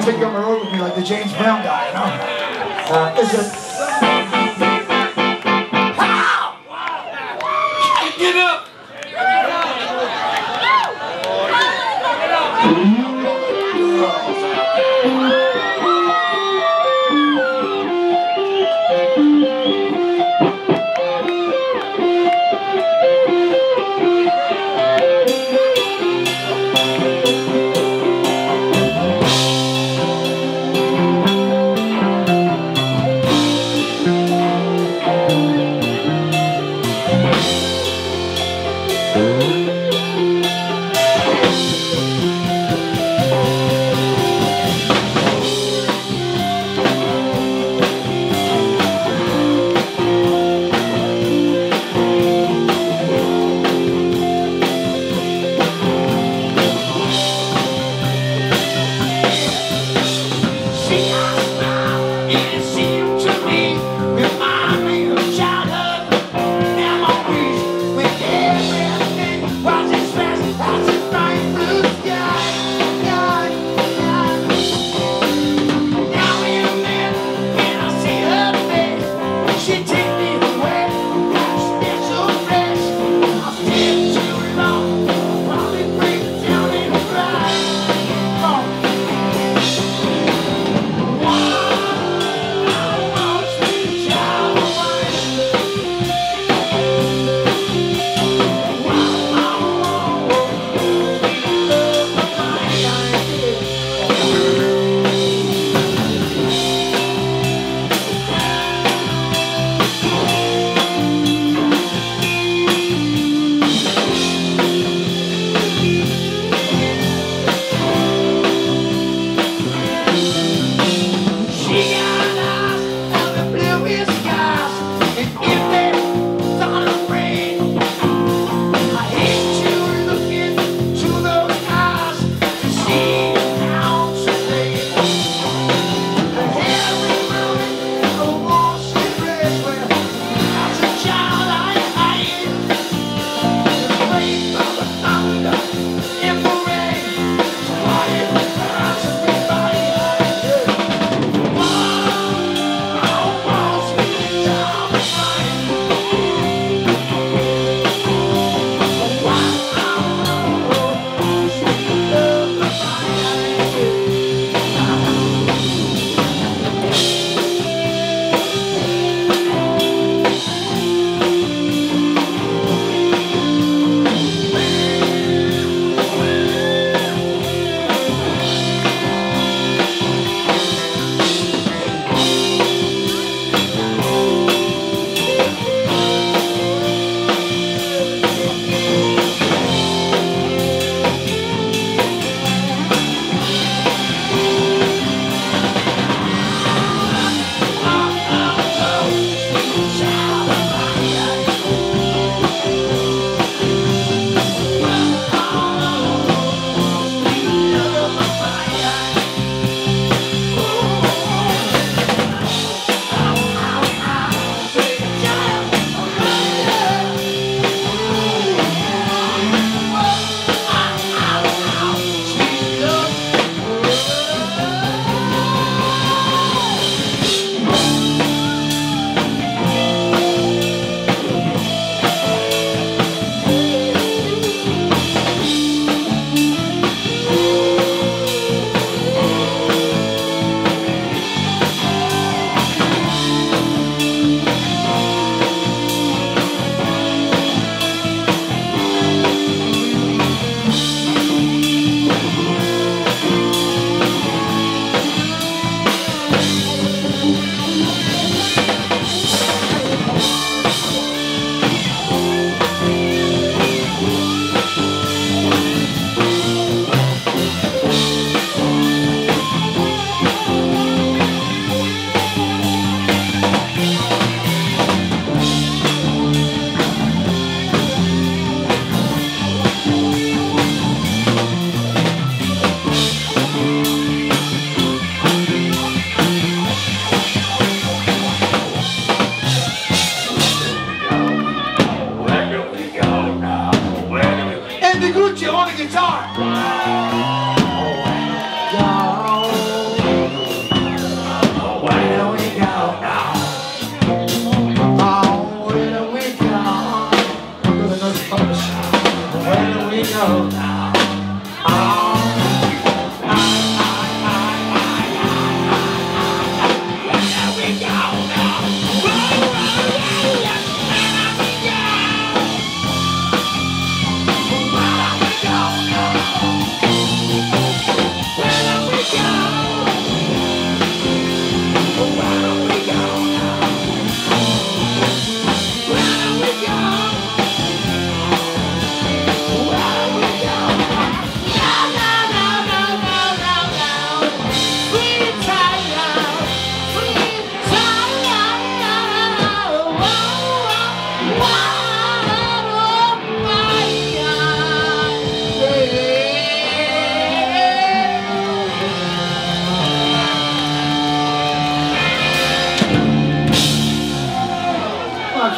take on the road with me like the James Brown guy, you know? Uh, it's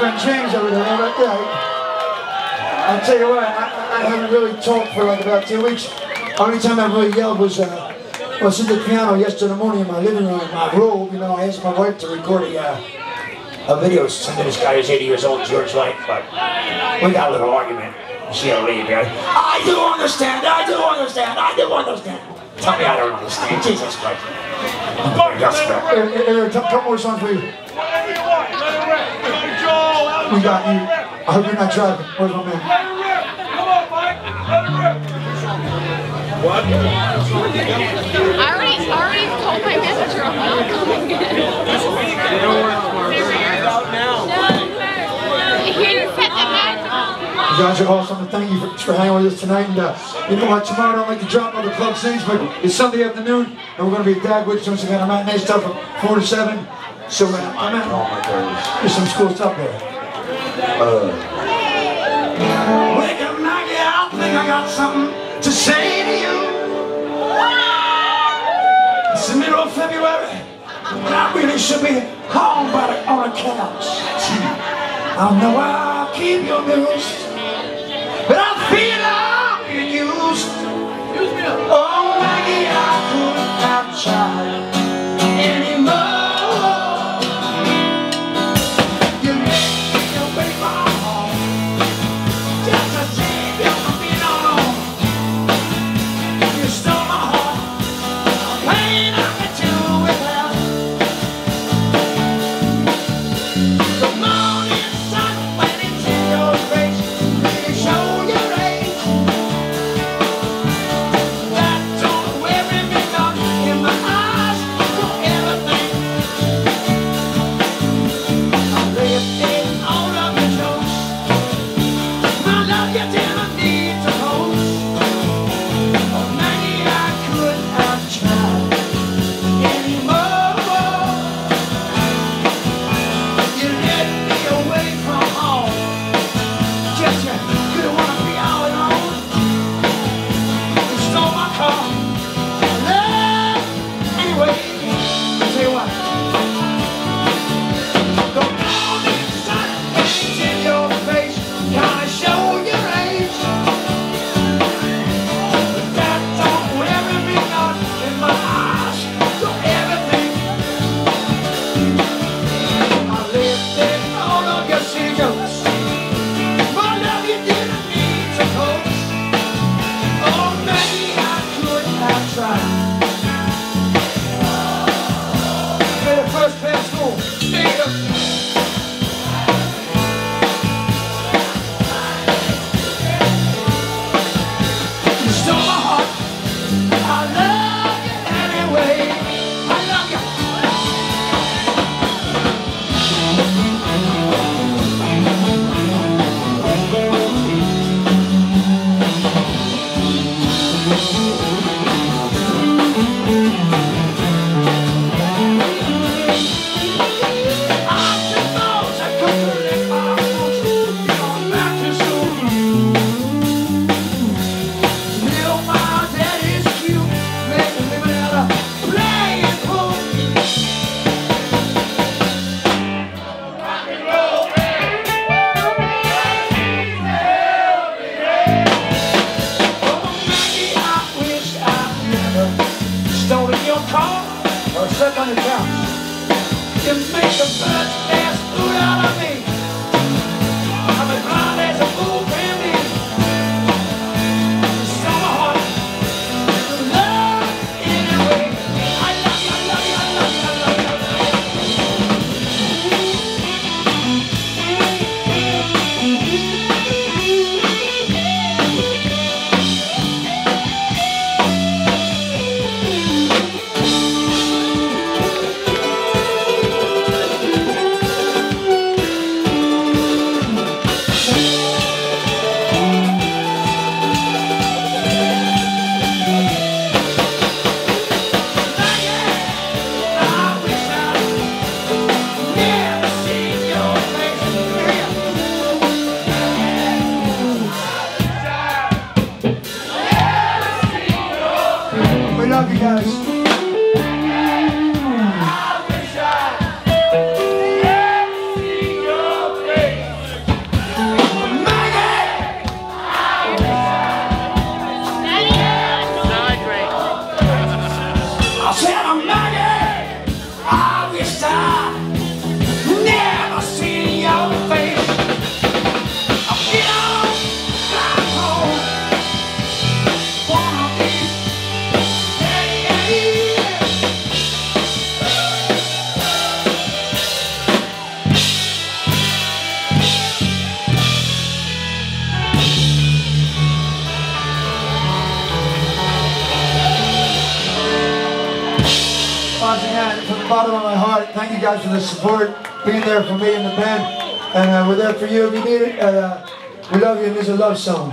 friend James over there, right there. I'll tell you what, I, I haven't really talked for like about two weeks. Only time I really yelled was uh, I was at the piano yesterday morning in my living room in my robe. You know, I asked my wife to record a, uh, a video send to this guy who's 80 years old, George White, but we got a little argument. She'll leave. I do understand, I do understand, I do understand. Tell me I don't understand, Jesus Christ. Here, here, here, a couple more songs for you. We got you. I hope you're not driving. Where's my man? What? I already, already told my manager I'm not coming in. No, he said that you Guys are awesome. Thank you for, for hanging with us tonight. And uh, you know what? Tomorrow I don't like to drop all the club scenes, but it's Sunday afternoon, and we're going to be at Dagwood doing some kind of matinee stuff from 4 to 7. So uh, I'm out. There's some cool stuff there. Uh. Wake up, Maggie. I think I got something to say to you. It's the middle of February, and I really should be home by the, on the couch. I know I'll keep your news, but I feel I'll love bottom of my heart, thank you guys for the support, being there for me and the band. And uh, we're there for you if you need it. Uh, we love you, and is a love song.